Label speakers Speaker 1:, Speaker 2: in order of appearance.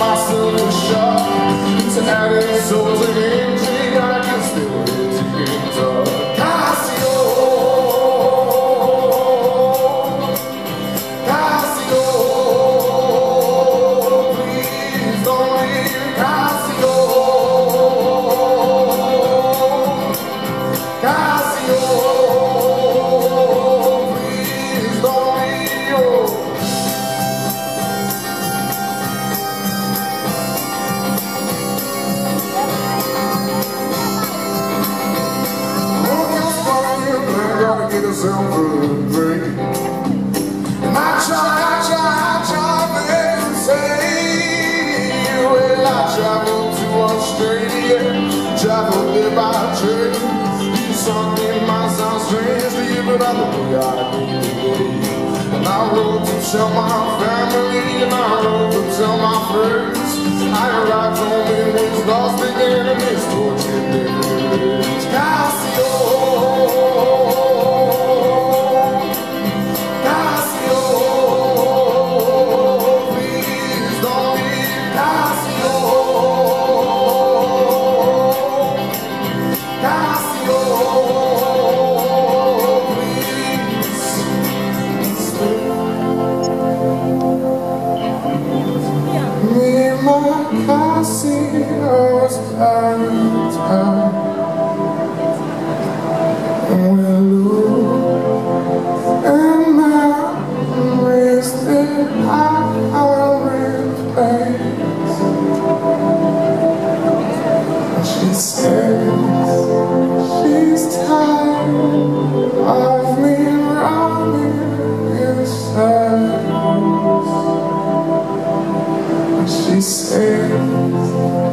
Speaker 1: Maçã there by train. You sung in my sound strange to you, but I know I need to believe. And I wrote to tell my family, and I wrote to tell my friends. I arrived home and was lost again, and it's Me and my Cassy O's Says